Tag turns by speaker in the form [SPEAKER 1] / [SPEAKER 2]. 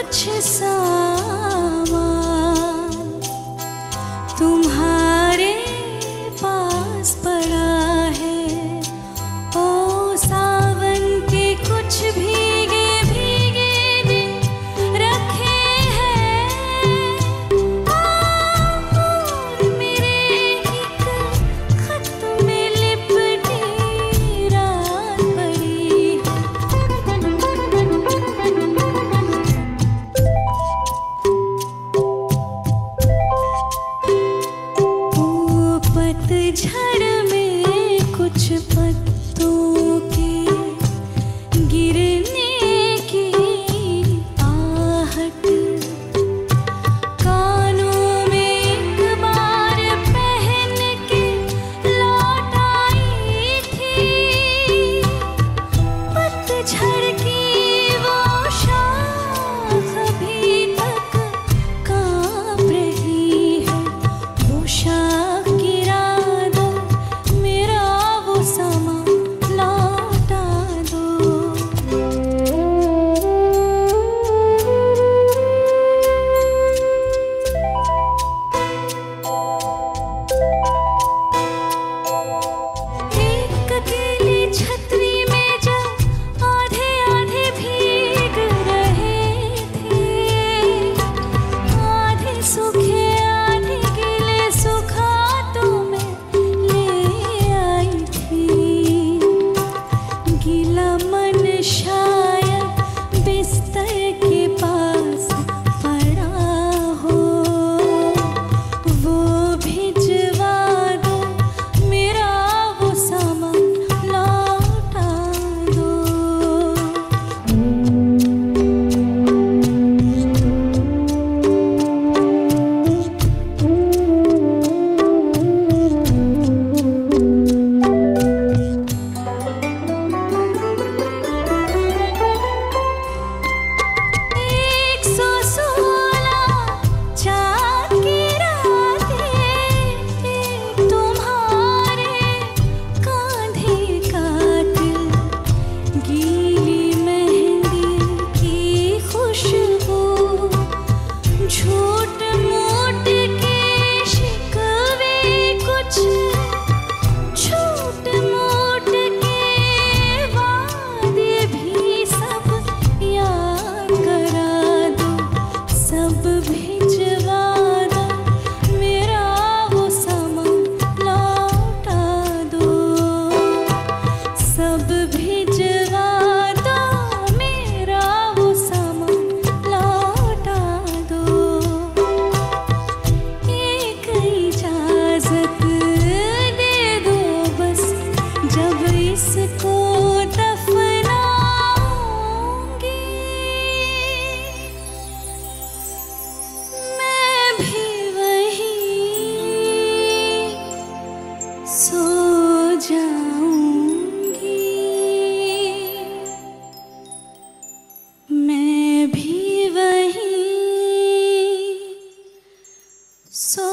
[SPEAKER 1] कुछ सा So